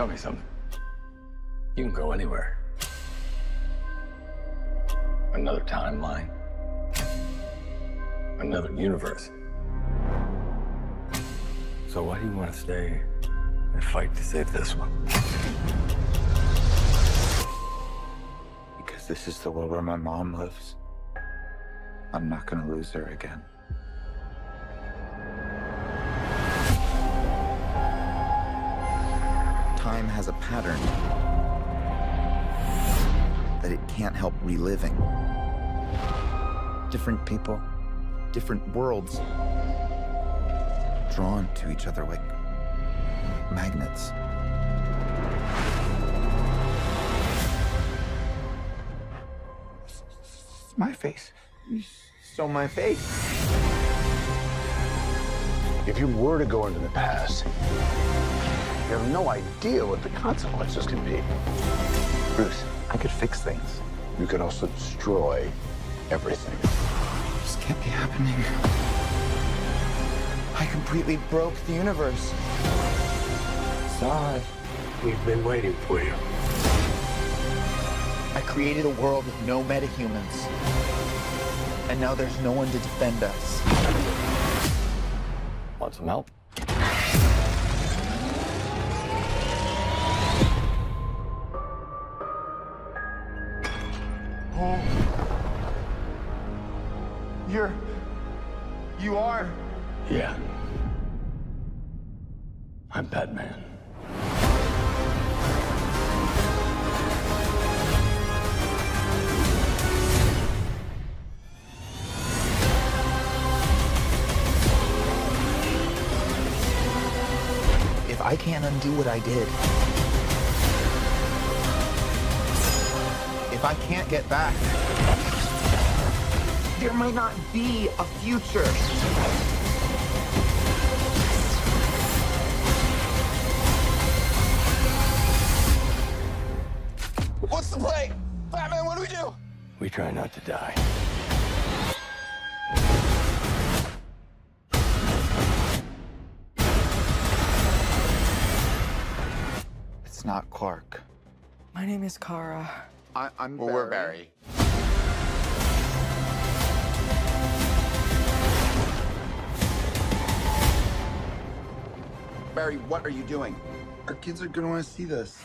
Tell me something. You can go anywhere. Another timeline. Another universe. So why do you want to stay and fight to save this one? Because this is the world where my mom lives. I'm not gonna lose her again. Has a pattern that it can't help reliving. Different people, different worlds, drawn to each other like magnets. My face. You stole my face. If you were to go into the past, you have no idea what the consequences can be. Bruce, I could fix things. You could also destroy everything. This can't be happening. I completely broke the universe. Sorry. We've been waiting for you. I created a world with no metahumans. And now there's no one to defend us. Want some help? Oh. You're. You are. Yeah. I'm Batman. If I can't undo what I did, if I can't get back, there might not be a future. What's the play? Batman, what do we do? We try not to die. It's not Clark. My name is Kara. I, I'm Well, we're Barry. Barry, what are you doing? Our kids are gonna want to see this.